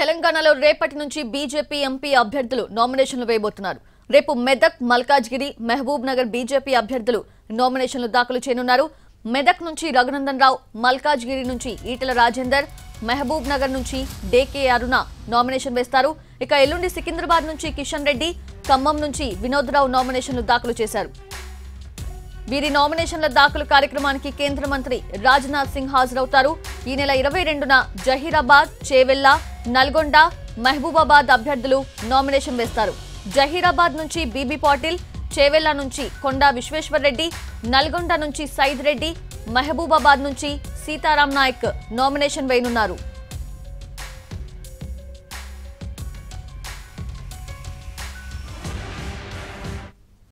తెలంగాణలో రేపటి నుంచి బీజేపీ ఎంపీ అభ్యర్థులు నామినేషన్లు వేయబోతున్నారు. రేపు మెదక్ మల్కాజ్గిరి మహబూబ్ నగర్ బీజేపీ అభ్యర్థులు నామినేషన్లు దాఖలు చేయనున్నారు. మెదక్ నుంచి రఘునందన్ రావు మల్కాజ్గిరి నుంచి ఈటల రాజేందర్ మహబూబ్ నగర్ నుంచి డేకే అరుణ నామినేషన్ వేస్తారు. ఇక ఎల్లుండి సికింద్రాబాద్ నుంచి కిషన్ రెడ్డి ఖమ్మం నుంచి వినోద్ రావు నామినేషన్లు దాఖలు చేశారు. వీరి నామినేషన్ల దాఖలు కార్యక్రమానికి కేంద్ర మంత్రి రాజ్నాథ్ సింగ్ హాజరవుతారు. ఈ నెల ఇరవై రెండున జహీరాబాద్ చేవెల్లా నల్గొండ మహబూబాబాద్ అభ్యర్థులు నామినేషన్ వేస్తారు. జహీరాబాద్ నుంచి బీబీ పాటిల్ చేవెల్లా నుంచి కొండా విశ్వేశ్వరరెడ్డి నల్గొండ నుంచి సైద్ రెడ్డి మహబూబాబాద్ నుంచి సీతారాం నాయక్ నామినేషన్ వేయనున్నారు.